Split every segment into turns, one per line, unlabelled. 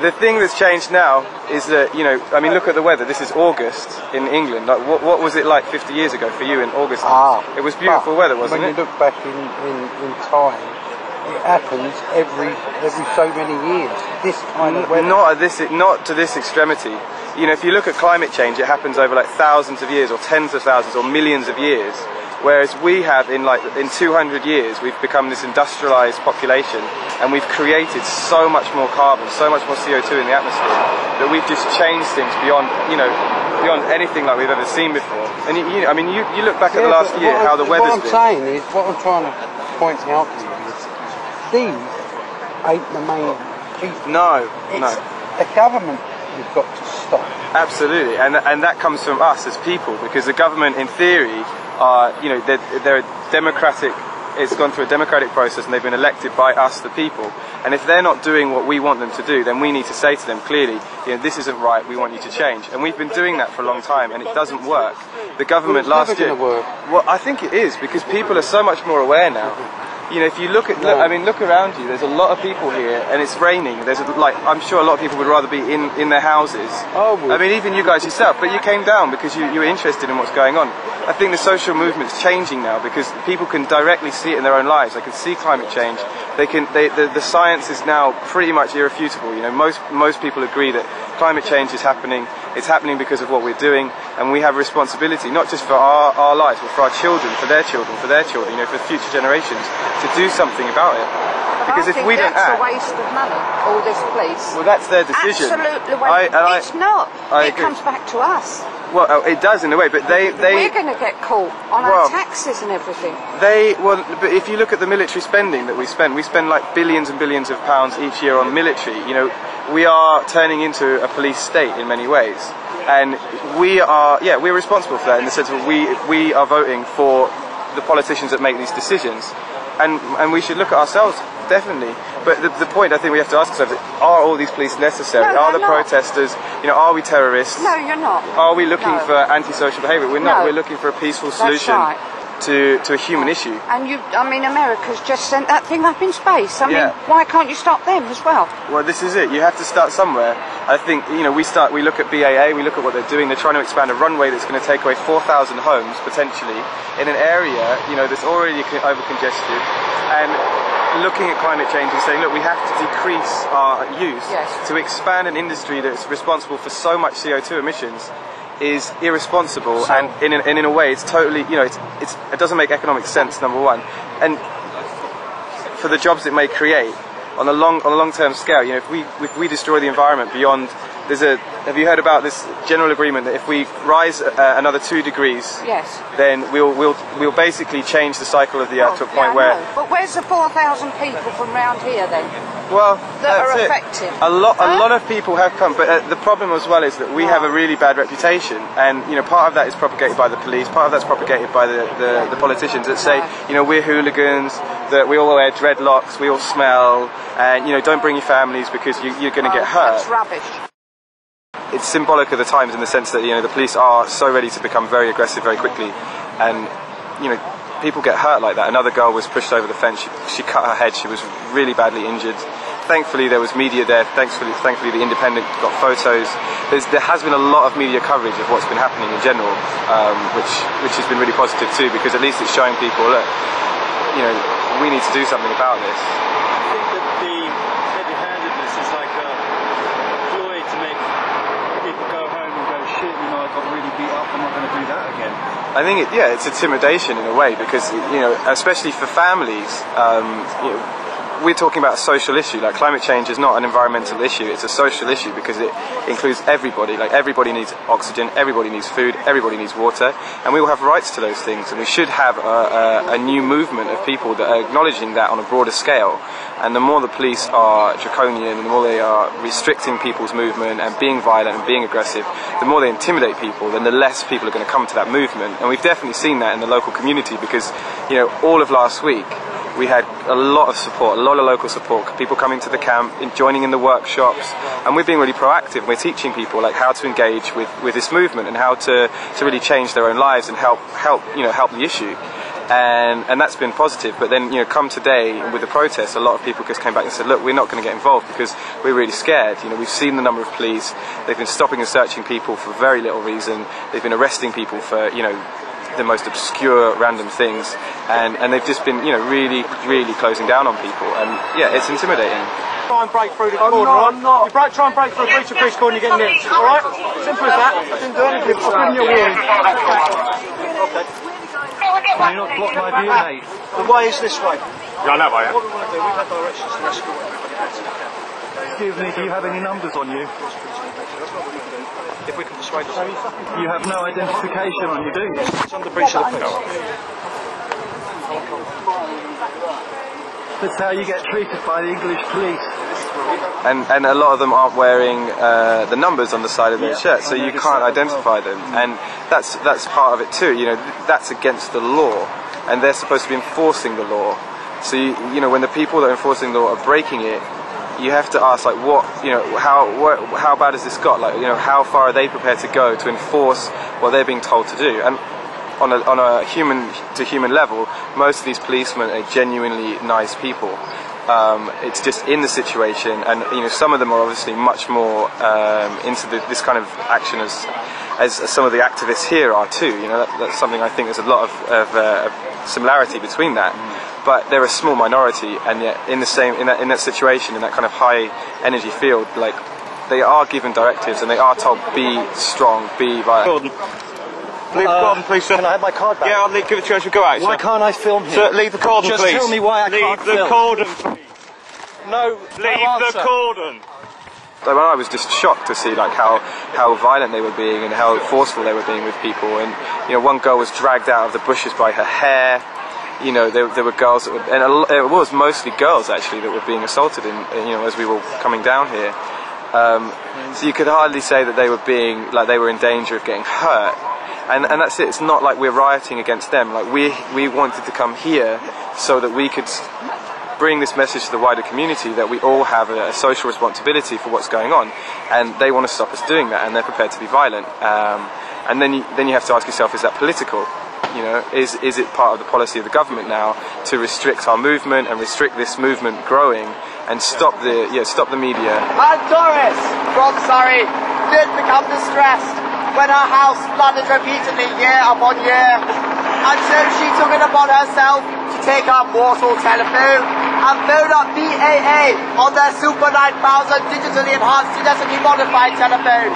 the thing that's changed now is that you know, I mean, look at the weather. This is August in England. Like, what, what was it like 50 years ago for you in August?
Ah,
it was beautiful weather, wasn't
when
it?
When you look back in, in, in time, it happens every every so many years. This kind of weather.
Not at this, not to this extremity. You know, if you look at climate change, it happens over like thousands of years, or tens of thousands, or millions of years. Whereas we have in like in 200 years, we've become this industrialized population, and we've created so much more carbon, so much more CO2 in the atmosphere that we've just changed things beyond, you know, beyond anything like we've ever seen before. And you, you I mean, you, you look back at the last year, how the weather's
What I'm
been.
saying is, what I'm trying to point out to you is, these ain't the main people.
No,
It's
no.
the government you've got to stop.
Absolutely, and and that comes from us as people because the government, in theory, are you know they're, they're democratic. It's gone through a democratic process, and they've been elected by us, the people. And if they're not doing what we want them to do, then we need to say to them clearly, you know, this isn't right. We want you to change. And we've been doing that for a long time, and it doesn't work. The government
Well,
last year.
work.
Well, I think it is because people are so much more aware now. You know, if you look at, look, I mean, look around you. There's a lot of people here, and it's raining. There's a, like, I'm sure a lot of people would rather be in, in their houses.
I would.
I mean, even you guys yourself, but you came down because you, you were interested in what's going on. I think the social movement's changing now because people can directly see it in their own lives. They can see climate change. They can. They, the, the science is now pretty much irrefutable. You know, most most people agree that climate change is happening. It's happening because of what we're doing, and we have a responsibility not just for our, our lives, but for our children, for their children, for their children. You know, for future generations to do something about it. Because
I
if we don't
that's
act,
a waste of money, all this police.
well, that's their decision.
Absolutely
I, I-
it's not.
I
it
agree.
comes back to us.
Well, oh, it does in a way, but they they
We're going to get caught on
Well-
our taxes and everything.
They well, but if you look at the military spending that we spend, we spend like billions and billions of pounds each year on military. You know, we are turning into a police state in many ways, and we are yeah we're responsible for that in the sense that we we are voting for the politicians that make these decisions, and and we should look at ourselves definitely. But the, the point I think we have to ask ourselves: is, Are all these police necessary?
No,
are the
not.
protesters? You know, are we terrorists?
No, you're not.
Are we looking
No.
for antisocial behaviour? We're not.
No.
We're looking for a peaceful
That's
solution
right.
To, to a human issue.
And you, I mean, America's just sent that thing up in space. I mean, why can't you stop them as well?
Well, this is it. You have to start somewhere. I think you know we start. We look at BAA. We look at what they're doing. They're trying to expand a runway that's going to take away 4,000 homes potentially in an area you know that's already over congested. And looking at climate change and saying, look, we have to decrease our use
Yes.
to expand an industry that's responsible for so much CO2 emissions is irresponsible
So-
and in, a, and in a way it's totally you know it's, it's, it doesn't make economic sense number one and for the jobs it may create on a long on a long term scale. You know, if we if we destroy the environment beyond, there's a. Have you heard about this general agreement that if we rise uh, another two degrees,
Yes.
then we'll we'll we'll basically change the cycle of the Earth to a
Oh,
point
yeah,
where.
But where's the 4,000 people from round here then?
Well,
That
that's
are
it. A lot, a lot of people have come, but uh, the problem as well is that we have a really bad reputation, and you know, part of that is propagated by the police, part of that's propagated by the, the, the politicians that say, you know, we're hooligans, that we all wear dreadlocks, we all smell, and you know, don't bring your families because you, you're going to
Oh,
get hurt.
That's rubbish.
It's symbolic of the times in the sense that you know the police are so ready to become very aggressive very quickly, and you know. People get hurt like that. Another girl was pushed over the fence. She, she cut her head. She was really badly injured thankfully there was media there. Thankfully, thankfully the Independent got photos. There's, there has been a lot of media coverage of what's been happening in general, um, which which has been really positive too, because at least it's showing people, look, you know, we need to do something about this.
I think that the heavy-handedness is like a ploy to make people go home and go, shit, you know, beat up. I'm not going to do that again.
I think it, yeah, it's intimidation in a way because you know, especially for families, um, you know, we're talking about a social issue. Like climate change is not an environmental issue; it's a social issue because it includes everybody. Like everybody needs oxygen, everybody needs food, everybody needs water, and we all have rights to those things. And we should have a, a, a new movement of people that are acknowledging that on a broader scale. And the more the police are draconian, and the more they are restricting people's movement and being violent and being aggressive, the more they intimidate people, then the less people are going to come to that movement. And we've definitely seen that in the local community because, you know, all of last week we had a lot of support, a lot of local support, people coming to the camp, joining in the workshops, and we're being really proactive. We're teaching people like how to engage with, with this movement and how to, to really change their own lives and help help you know help the issue. and and that's been positive. But then you know, come today with the protests, a lot of people just came back and said, look, we're not going to get involved because we're really scared. You know, we've seen the number of police; they've been stopping and searching people for very little reason. They've been arresting people for you know the most obscure random things and, and they've just been you know really really closing down on people and yeah it's intimidating
Try and break through the cordon, right? You break, try and break through a breach of police cordon, you get nicked, alright? Simple as that. I Didn't do anything. I've given you a warning. Okay. Can you not block my view, mate? The way is this way.
Ja, där var jag.
What we want to do, we've had directions to rescue it.
Excuse me, do you have any numbers on you?
If we can persuade us.
You have no identification on you, do you?
It's under breach of the peace.
That's how you get treated by the English police.
and and a lot of them aren't wearing uh, the numbers on the side of their shirt, so you can't identify them, and that's that's part of it too. You know, that's against the law, and they're supposed to be enforcing the law. So you, you know, when the people that are enforcing the law are breaking it, you have to ask like, what you know, how what, how bad has this got? Like, you know, how far are they prepared to go to enforce what they're being told to do? And on a, on a human to human level, most of these policemen are genuinely nice people. Um, it's just in the situation, and you know some of them are obviously much more um, into the, this kind of action as, as some of the activists here are too. You know that, that's something I think there's a lot of, of uh, similarity between that. But they're a small minority, and yet in the same in that in that situation, in that kind of high energy field, like they are given directives and they are told be strong, be violent. Gordon.
Leave the uh, cordon, please, sir.
Can I have my card back?
Yeah, I'll leave, give it to you as we go out,
Why
sir.
can't I film here?
Sir, leave the cordon,
Just
please.
tell me why I
leave
can't film.
Leave the cordon, please.
No,
Leave
no
the cordon.
I, mean, I was just shocked to see like how, how violent they were being and how forceful they were being with people. And you know, one girl was dragged out of the bushes by her hair. You know, there, there were girls that were, and it was mostly girls actually that were being assaulted. In, you know, as we were coming down here, um, so you could hardly say that they were being like they were in danger of getting hurt. And, and that's it. It's not like we're rioting against them. Like we we wanted to come here so that we could bring this message to the wider community that we all have a, a social responsibility for what's going on, and they want to stop us doing that, and they're prepared to be violent. Um, and then you, then you have to ask yourself, is that political? You know, is is it part of the policy of the government now to restrict our movement and restrict this movement growing and stop the yeah stop the media?
And Doris from Surrey did become distressed when her house flooded repeatedly year upon year. And so she took it upon herself to take her mortal telephone and phone up BAA on their Super 9000 digitally enhanced genetically modified telephone.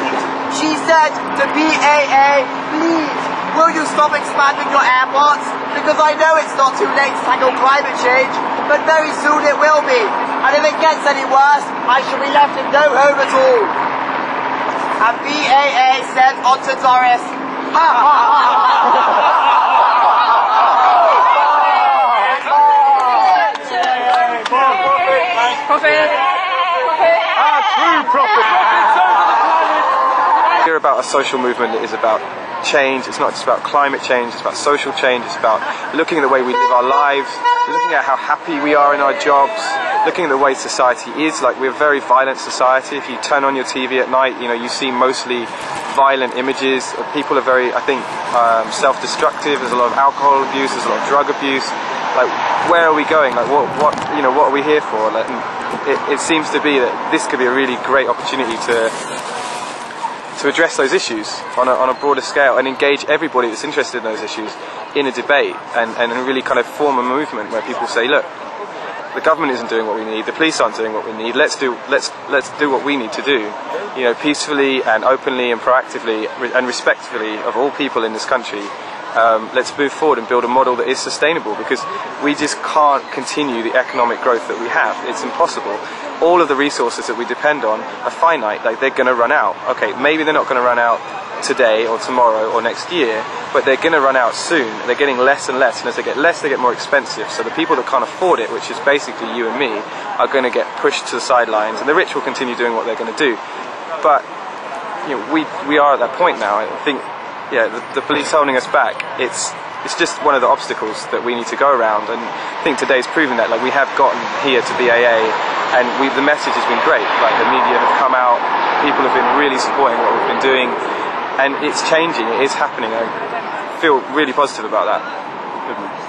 she said to BAA, please, will you stop expanding your airports? Because I know it's not too late to tackle climate change, but very soon it will be. And if it gets any worse, I shall be left with no home at all. And BAA said onto Doris, ha ha ha
Hear about a social movement that is about change. It's not just about climate change. It's about social change. It's about looking at the way we live our lives, looking at how happy we are in our jobs, looking at the way society is. Like we're a very violent society. If you turn on your TV at night, you know you see mostly violent images. People are very, I think, um, self-destructive. There's a lot of alcohol abuse. There's a lot of drug abuse. Like, where are we going? Like, what, what, you know, what are we here for? Like, it, it seems to be that this could be a really great opportunity to to address those issues on a, on a broader scale and engage everybody that's interested in those issues in a debate and, and really kind of form a movement where people say, look, the government isn't doing what we need, the police aren't doing what we need. Let's do let's let's do what we need to do, you know, peacefully and openly and proactively and respectfully of all people in this country. Um, let's move forward and build a model that is sustainable because we just can't continue the economic growth that we have. It's impossible. All of the resources that we depend on are finite. Like they're going to run out. Okay, maybe they're not going to run out today or tomorrow or next year, but they're going to run out soon. They're getting less and less, and as they get less, they get more expensive. So the people that can't afford it, which is basically you and me, are going to get pushed to the sidelines, and the rich will continue doing what they're going to do. But you know, we we are at that point now. I think, yeah, the, the police holding us back. It's it's just one of the obstacles that we need to go around, and I think today's proven that. Like we have gotten here to BAA, and we the message has been great. Like the media have come out, people have been really supporting what we've been doing, and it's changing. It is happening. I feel really positive about that.